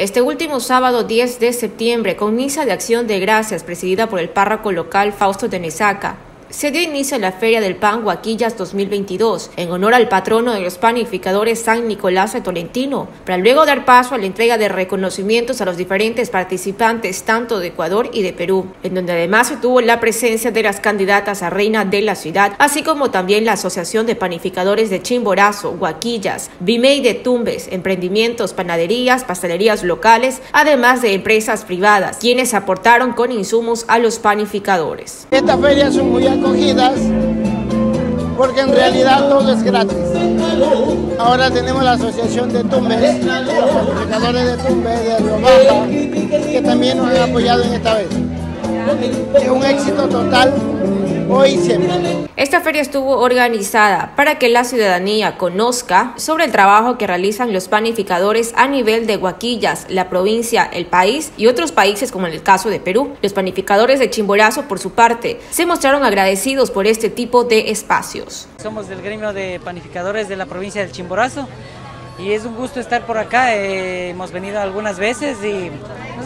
este último sábado 10 de septiembre con misa de acción de gracias presidida por el párroco local Fausto de Nesaca se dio inicio a la Feria del Pan Huaquillas 2022 en honor al patrono de los panificadores San Nicolás de Tolentino, para luego dar paso a la entrega de reconocimientos a los diferentes participantes tanto de Ecuador y de Perú, en donde además se tuvo la presencia de las candidatas a reina de la ciudad, así como también la Asociación de Panificadores de Chimborazo, Huaquillas, Vimei de Tumbes, emprendimientos, panaderías, pastelerías locales, además de empresas privadas, quienes aportaron con insumos a los panificadores. Esta feria es muy porque en realidad todo es gratis. Ahora tenemos la asociación de Tumbes, los fabricadores de Tumbes de Río que también nos han apoyado en esta vez. Es un éxito total hoy siempre. Esta feria estuvo organizada para que la ciudadanía conozca sobre el trabajo que realizan los panificadores a nivel de Huaquillas, la provincia, el país y otros países como en el caso de Perú. Los panificadores de Chimborazo, por su parte, se mostraron agradecidos por este tipo de espacios. Somos del gremio de panificadores de la provincia del Chimborazo y es un gusto estar por acá. Eh, hemos venido algunas veces y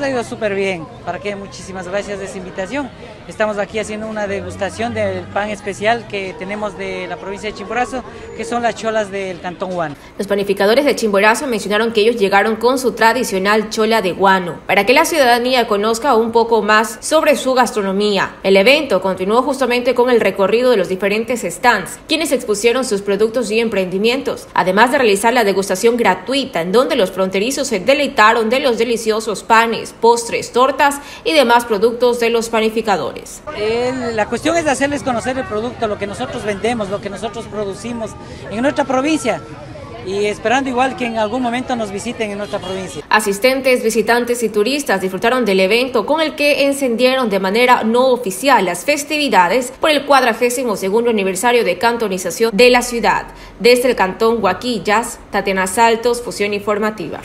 ha ido súper bien. Para que muchísimas gracias de esa invitación. Estamos aquí haciendo una degustación del pan especial que tenemos de la provincia de Chimborazo, que son las cholas del Cantón Guano. Los panificadores de Chimborazo mencionaron que ellos llegaron con su tradicional chola de guano, para que la ciudadanía conozca un poco más sobre su gastronomía. El evento continuó justamente con el recorrido de los diferentes stands, quienes expusieron sus productos y emprendimientos, además de realizar la degustación gratuita, en donde los fronterizos se deleitaron de los deliciosos panes, postres, tortas y demás productos de los panificadores. la cuestión es hacerles conocer el producto, lo que nosotros vendemos, lo que nosotros producimos en nuestra provincia y esperando igual que en algún momento nos visiten en nuestra provincia. Asistentes, visitantes y turistas disfrutaron del evento con el que encendieron de manera no oficial las festividades por el 42 segundo aniversario de cantonización de la ciudad. Desde el cantón Huaquillas, Tatiana Saltos, Fusión Informativa.